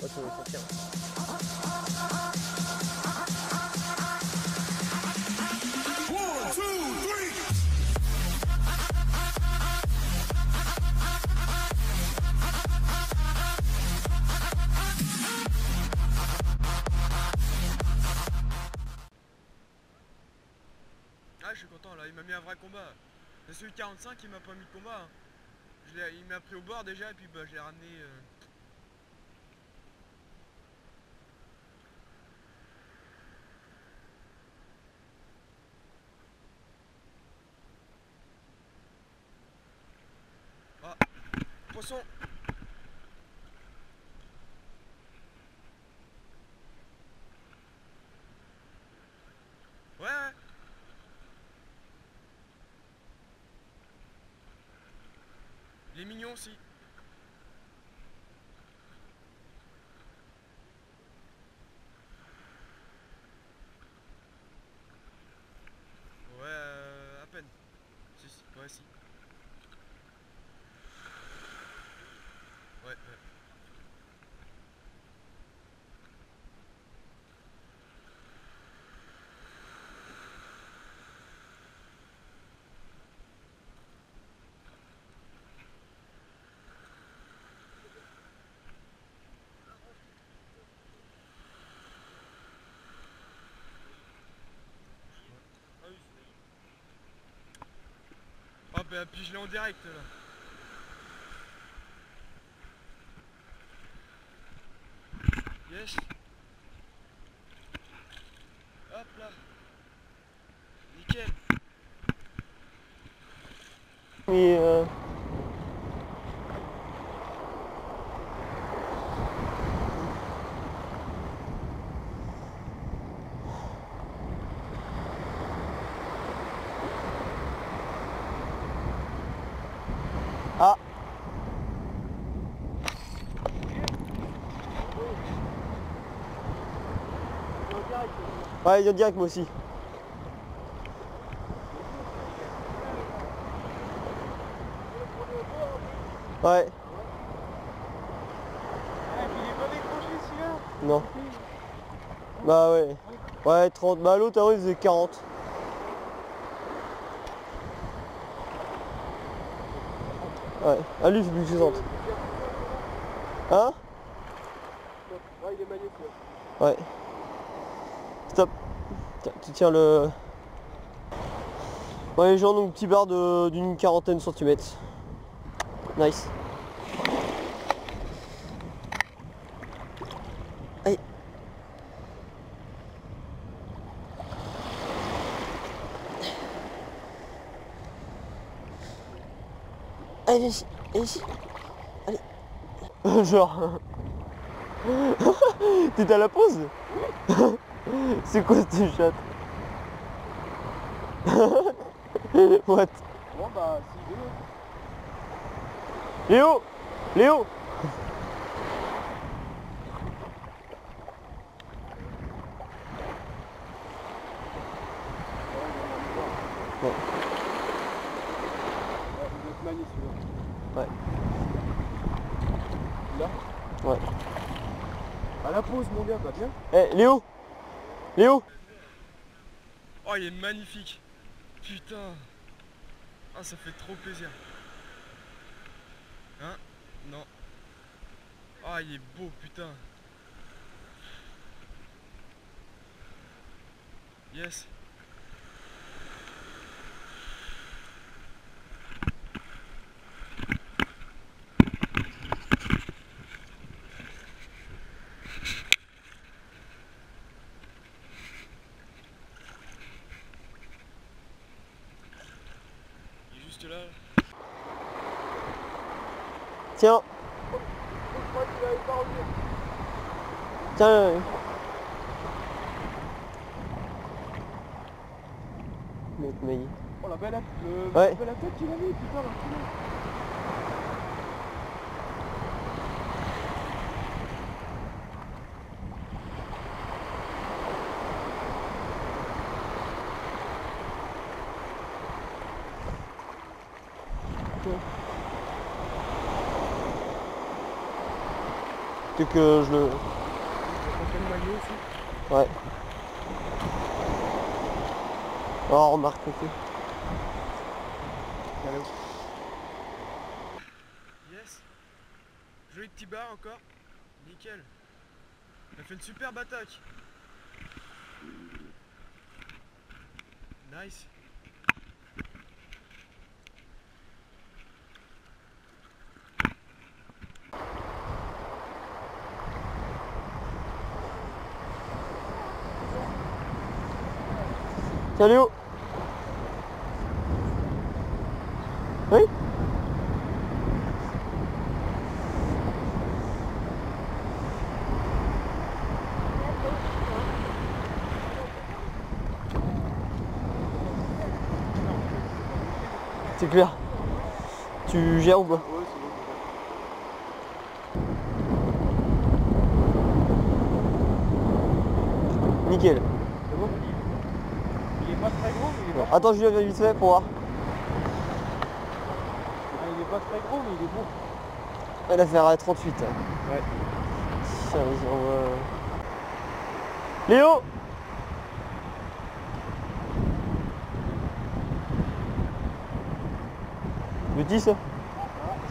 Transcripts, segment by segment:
Tu le sentir. Ah, je suis content là, il m'a mis un vrai combat. C'est celui 45 qui m'a pas mis de combat. hein. Il m'a pris au bord déjà et puis bah, je l'ai ramené. euh, ouais. Il est mignon aussi. Ouais, euh, à peine. Si, si, ouais, si. Ouais, ouais. Hop, bah, puis je l'ai en direct là. Yes. Hop là. Nickel. Et euh, Ah Ouais, direct moi aussi. Ouais. Non. Bah ouais. Ouais, 30. Bah l'autre il faisait 40. Ouais. Ah lui fait plus que 60. Hein? Ouais. Stop. Tu tiens le... Ouais gens donc petit bar d'une quarantaine de centimètres. Nice. Allez. Allez, viens ici. Viens ici. Allez. Genre... T'es à la pause C'est quoi cette chatte What Bon, bah, si Léo Léo celui-là. Ouais. Là Ouais. À la pause, mon gars, bah bien. Eh Léo Oh, il est magnifique. Putain. Ah, ça fait trop plaisir. Hein? Non. Ah, il est beau, putain. Yes. Juste là. Tiens Je crois qu'il avait pas revenir. Tiens euh. Mec, mais... Oh la belle, le... Ouais. la belle tête qu'il a mis, putain. Que, je le... Aussi Ouais. Oh, remarque. Allô. Yes. Joli petit bar encore. Nickel. Elle fait une superbe attaque. Nice. Léo Oui C'est clair. Tu gères ou pas? Nickel. C'est bon Il est pas très gros, mais il est Bon, pas... Attends, je viens vite fait pour voir. Ah, il est pas très gros, mais il est bon. Elle a fait à 38. hein. Ouais. Vas-y, on va... Léo Petit ça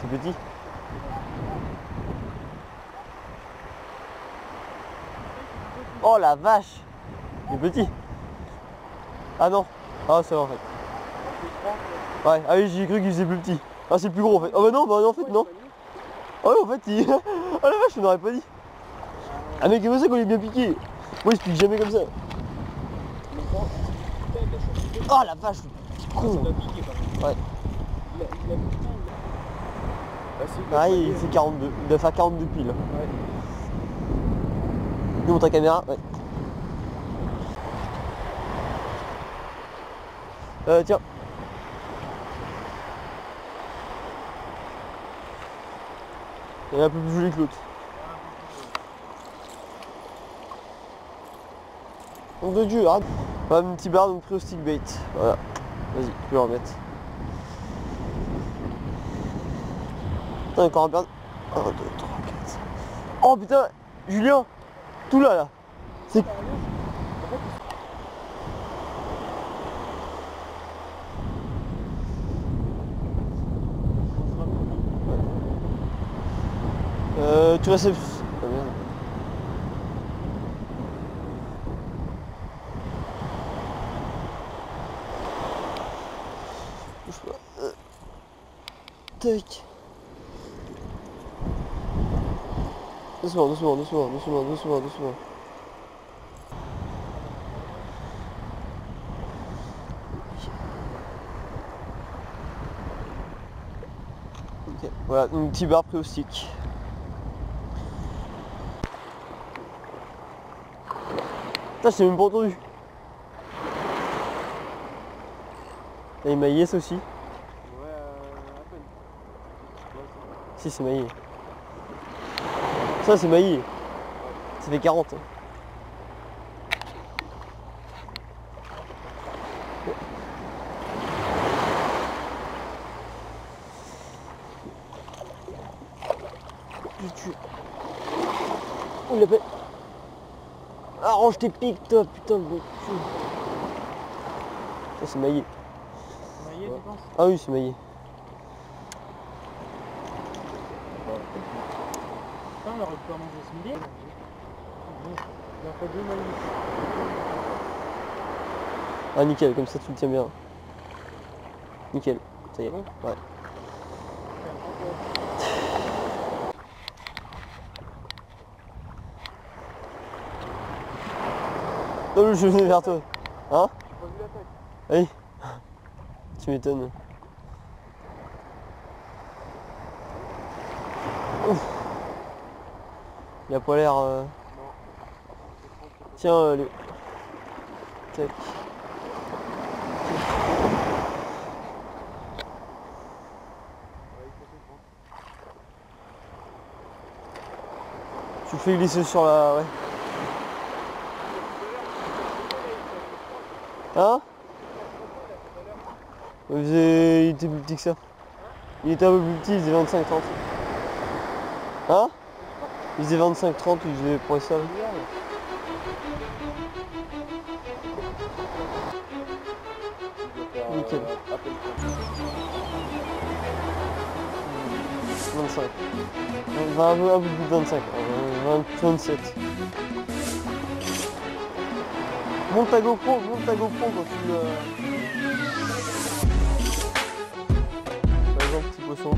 C'est petit Oh la vache Il est petit Ah non Ah c'est vrai en fait. Ouais, ah oui j'ai cru qu'il faisait plus petit. Ah c'est plus gros en fait. Ah bah non, bah en fait non. Ah ouais en fait il... Oh la vache je n'aurais pas dit. Ah mec comment ça qu'on est bien piqué. Moi il se pique jamais comme ça. Oh la vache le petit con. Ouais. Ah, il Ah fait 42, il doit faire 42 piles. Ouais. Nous montre ta caméra, ouais. Euh tiens. Elle est un peu plus jolie que l'autre. Nom de Dieu, arrête. Voilà, mon petit bar donc pris au stick bait. Voilà. Vas-y, tu peux le remettre. Putain, encore un bar. 1, 2, 3, 4, 5. Oh putain, Julien Tout là là C'est. Euh, tu. Bouge pas. Euh. Tac. Doucement, doucement, doucement, doucement, doucement, doucement. Ok, voilà, donc petit bar pris. Putain, j'ai même pas entendu. Et maillé ça aussi Ouais, euh, à peine. Si, c'est maillé. Ça, c'est maillé. Ça fait 40. Tu- tu- Oh, il appelle. Arrange tes pics, toi, putain de cul. Ça, c'est maillé. Maillet, tu penses? Ah oui, c'est maillé. Putain, on aurait pu en manger ce midi. Il en faut deux maillots. Ah, nickel, comme ça, tu le tiens bien. Nickel, ça y est. Bon? Ouais. Je venais vers toi. Hein J'ai pas vu la tête. Oui. Tu m'étonnes. Il a pas l'air... euh, Tiens, euh, le... Tac. Tu fais glisser sur la... Ouais. Hein il, faisait... il était plus petit que ça. Il était un peu plus petit, il faisait 25-30. Hein Il faisait 25-30 il faisait pour ça. Nickel. 25. On va un peu, un peu plus de 25. euh, 20, 27. Monte ta GoPro, monte ta GoPro quand tu... Euh... Par exemple, petit poisson.